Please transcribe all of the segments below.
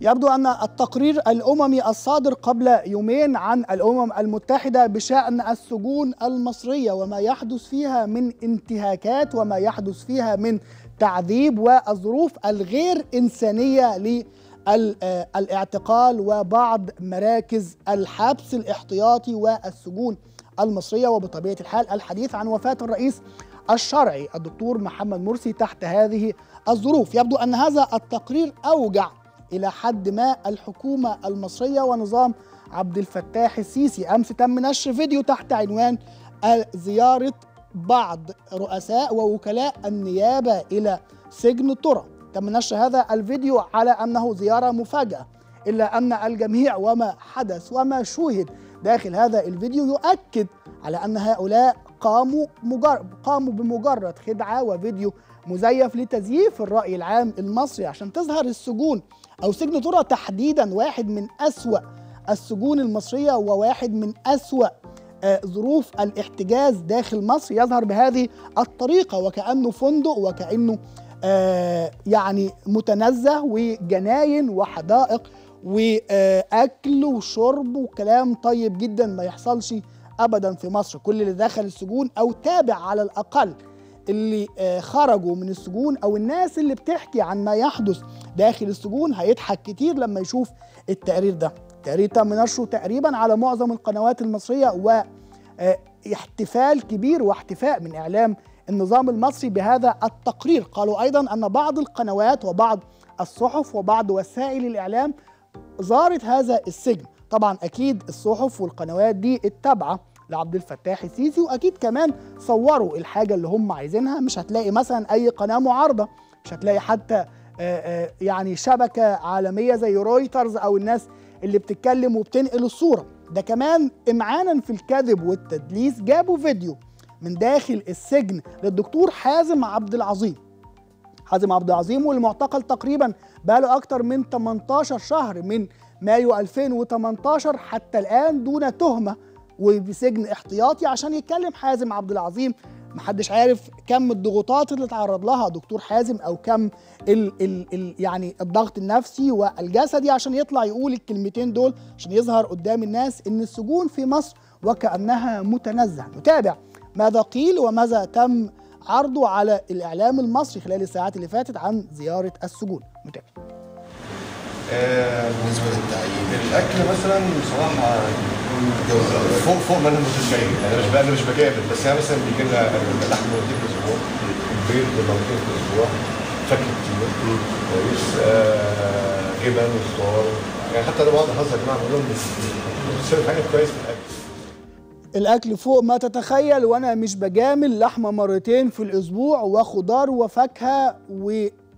يبدو أن التقرير الأممي الصادر قبل يومين عن الأمم المتحدة بشأن السجون المصرية وما يحدث فيها من انتهاكات وما يحدث فيها من تعذيب والظروف الغير إنسانية للاعتقال وبعض مراكز الحبس الاحتياطي والسجون المصرية. وبطبيعة الحال الحديث عن وفاة الرئيس الشرعي الدكتور محمد مرسي تحت هذه الظروف. يبدو أن هذا التقرير أوجع إلى حد ما الحكومة المصرية ونظام عبد الفتاح السيسي. أمس تم نشر فيديو تحت عنوان زيارة بعض رؤساء ووكلاء النيابة إلى سجن طرة تم نشر هذا الفيديو على أنه زيارة مفاجأة إلا أن الجميع وما حدث وما شوهد داخل هذا الفيديو يؤكد على أن هؤلاء قاموا مجرد قاموا بمجرد خدعة وفيديو مزيف لتزييف الرأي العام المصري عشان تظهر السجون أو سجن طرة تحديدا واحد من أسوأ السجون المصرية وواحد من أسوأ آه ظروف الاحتجاز داخل مصر. يظهر بهذه الطريقة وكأنه فندق وكأنه آه يعني متنزه وجناين وحدائق وأكل وشرب وكلام طيب جدا ما يحصلش ابدا في مصر. كل اللي دخل السجون أو تابع على الأقل اللي خرجوا من السجون أو الناس اللي بتحكي عن ما يحدث داخل السجون هيضحك كتير لما يشوف التقرير ده. التقرير تم نشره تقريبا على معظم القنوات المصرية واحتفال كبير واحتفاء من إعلام النظام المصري بهذا التقرير. قالوا أيضا أن بعض القنوات وبعض الصحف وبعض وسائل الإعلام زارت هذا السجن. طبعا أكيد الصحف والقنوات دي التابعة لعبد الفتاح السيسي وأكيد كمان صوروا الحاجة اللي هم عايزينها. مش هتلاقي مثلا أي قناة معارضة مش هتلاقي حتى آآ آآ يعني شبكة عالمية زي رويترز أو الناس اللي بتتكلم وبتنقل الصورة. ده كمان امعانا في الكذب والتدليس. جابوا فيديو من داخل السجن للدكتور حازم عبد العظيم. حازم عبد العظيم والمعتقل تقريبا بقاله أكتر من 18 شهر من مايو 2018 حتى الآن دون تهمة وبسجن احتياطي عشان يتكلم حازم عبد العظيم. محدش عارف كم الضغوطات اللي تعرض لها دكتور حازم أو كم ال ال ال يعني الضغط النفسي والجسدي عشان يطلع يقول الكلمتين دول عشان يظهر قدام الناس إن السجون في مصر وكأنها متنزه. نتابع ماذا قيل وماذا تم عرضه على الإعلام المصري خلال الساعات اللي فاتت عن زيارة السجون. نتابع. بالنسبة للتعيين. الأكل مثلا بصراحه فوق فوق ما أنا متخيل. أنا مش أنا مش بجامل بس يعني مثلا بيجي لنا لحم مرتين في الأسبوع بيض مرتين في الأسبوع فاكهة كتير كويس آه جبن وخضار. يعني حتى أنا بقعد اهزر يا جماعة بقول لهم بتصرف حاجة كويس في الأكل. الأكل فوق ما تتخيل وأنا مش بجامل لحمة مرتين في الأسبوع وخضار وفاكهة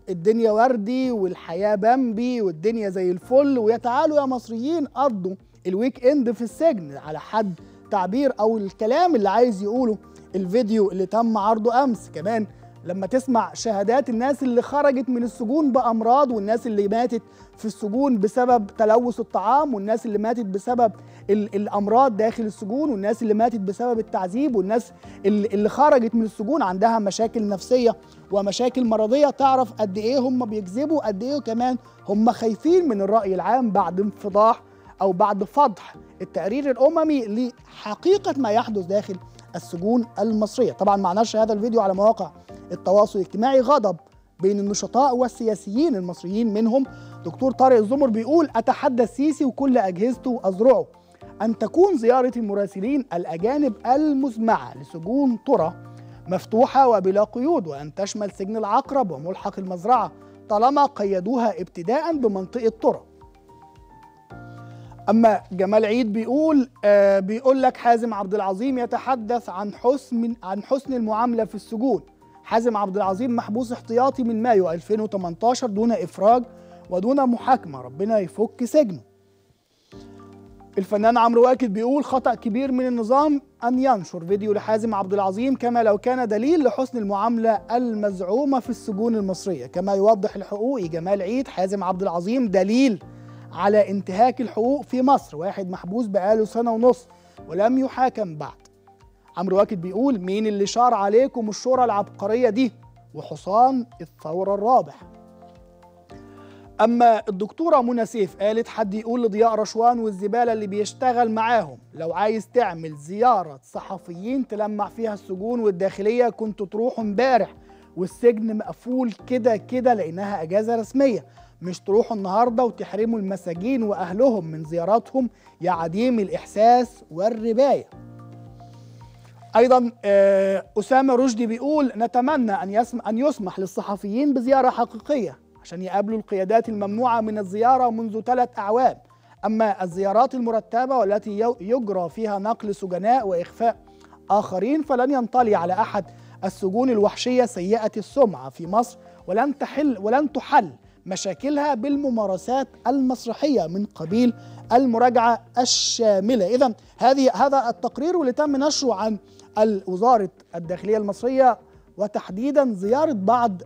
والدنيا وردي والحياة بامبي والدنيا زي الفل ويا تعالوا يا مصريين قضوا ال weekend في السجن على حد تعبير أو الكلام اللي عايز يقوله الفيديو اللي تم عرضه أمس كمان. لما تسمع شهادات الناس اللي خرجت من السجون بأمراض والناس اللي ماتت في السجون بسبب تلوث الطعام والناس اللي ماتت بسبب ال الأمراض داخل السجون والناس اللي ماتت بسبب التعذيب والناس اللي, خرجت من السجون عندها مشاكل نفسية ومشاكل مرضية. تعرف قد إيه هم بيكذبوا قد إيه كمان هم خايفين من الرأي العام بعد انفضاح أو بعد فضح التقرير الأممي لحقيقة ما يحدث داخل السجون المصرية. طبعا مع نشر هذا الفيديو على مواقع التواصل الاجتماعي غضب بين النشطاء والسياسيين المصريين منهم. دكتور طارق الزمر بيقول أتحدى السيسي وكل أجهزته واذرعه أن تكون زيارة المراسلين الأجانب المزمعة لسجون طرى مفتوحة وبلا قيود وأن تشمل سجن العقرب وملحق المزرعة طالما قيدوها ابتداء بمنطقة طرى أما جمال عيد بيقول آه بيقول لك حازم عبد العظيم يتحدث عن حسن عن حسن المعاملة في السجون. حازم عبد العظيم محبوس احتياطي من مايو 2018 دون إفراج ودون محاكمة. ربنا يفك سجنه. الفنان عمرو واكد بيقول خطأ كبير من النظام أن ينشر فيديو لحازم عبد العظيم كما لو كان دليل لحسن المعاملة المزعومة في السجون المصرية. كما يوضح الحقوقي جمال عيد حازم عبد العظيم دليل على انتهاك الحقوق في مصر. واحد محبوس بقاله سنة ونص ولم يحاكم بعد. عمرو واكد بيقول مين اللي شار عليكم الشورى العبقرية دي؟ وحصان الثورة الرابح. أما الدكتورة منى سيف قالت حد يقول لضياء رشوان والزبالة اللي بيشتغل معاهم لو عايز تعمل زيارة صحفيين تلمع فيها السجون والداخلية كنت تروحوا امبارح والسجن مقفول كده كده لأنها أجازة رسمية. مش تروحوا النهارده وتحرموا المساجين وأهلهم من زياراتهم يا عديم الإحساس والرباية. أيضا آه، أسامة رشدي بيقول نتمنى أن يسمح أن يسمح للصحفيين بزيارة حقيقية عشان يقابلوا القيادات الممنوعة من الزيارة منذ ثلاث أعوام. أما الزيارات المرتبة والتي يجرى فيها نقل سجناء وإخفاء آخرين فلن ينطلي على أحد السجون الوحشية سيئة السمعة في مصر ولن تحل ولن تحل مشاكلها بالممارسات المسرحية من قبيل المراجعة الشاملة. اذا هذه هذا التقرير واللي تم نشره عن ال- وزاره الداخلية المصرية وتحديدا زيارة بعض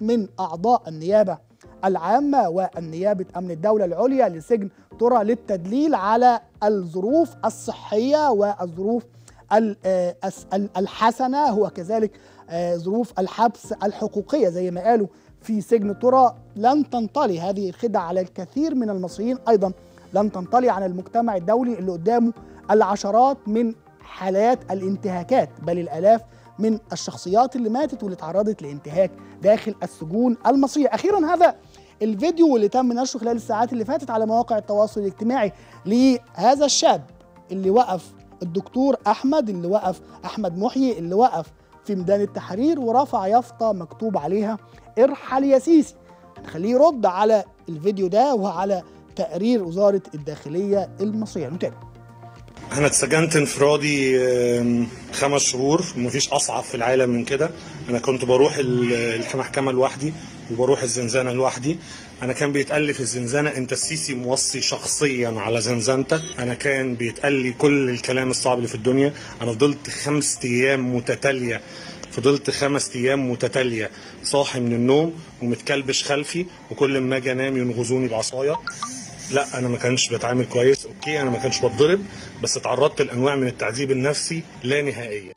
من أعضاء النيابة العامة والنيابة أمن الدولة العليا لسجن ترى للتدليل على الظروف الصحية والظروف ال- آه، الس- ال- الحسنة وكذلك آه، ظروف الحبس الحقوقية زي ما قالوا في سجن ترى لن تنطلي هذه الخدع على الكثير من المصريين. أيضا لن تنطلي على المجتمع الدولي اللي قدامه العشرات من حالات الانتهاكات بل الآلاف من الشخصيات اللي ماتت واللي تعرضت لانتهاك داخل السجون المصرية. أخيرا هذا الفيديو واللي تم نشره خلال الساعات اللي فاتت على مواقع التواصل الاجتماعي لهذا الشاب اللي وقف الدكتور أحمد اللي وقف أحمد محيي اللي وقف في ميدان التحرير ورفع يافطة مكتوب عليها ارحل يا سيسي هنخليه يرد على الفيديو ده وعلى تقرير وزارة الداخلية المصرية. نتابع. أنا اتسجنت انفرادي خمس شهور ومفيش أصعب في العالم من كده. أنا كنت بروح ال- المحكمة لوحدي وبروح الزنزانة لوحدي. أنا كان بيتقال لي في الزنزانة أنت السيسي موصي شخصيا على زنزانتك. أنا كان بيتقال لي كل الكلام الصعب اللي في الدنيا. أنا فضلت خمس أيام متتالية فضلت خمس أيام متتالية صاحي من النوم ومتكلبش خلفي وكل ما أجي أنام ينغزوني بعصاية. لا أنا ما كانش بتعامل كويس أوكي أنا ما كانش بتضرب بس اتعرضت لأنواع من التعذيب النفسي لا نهائيه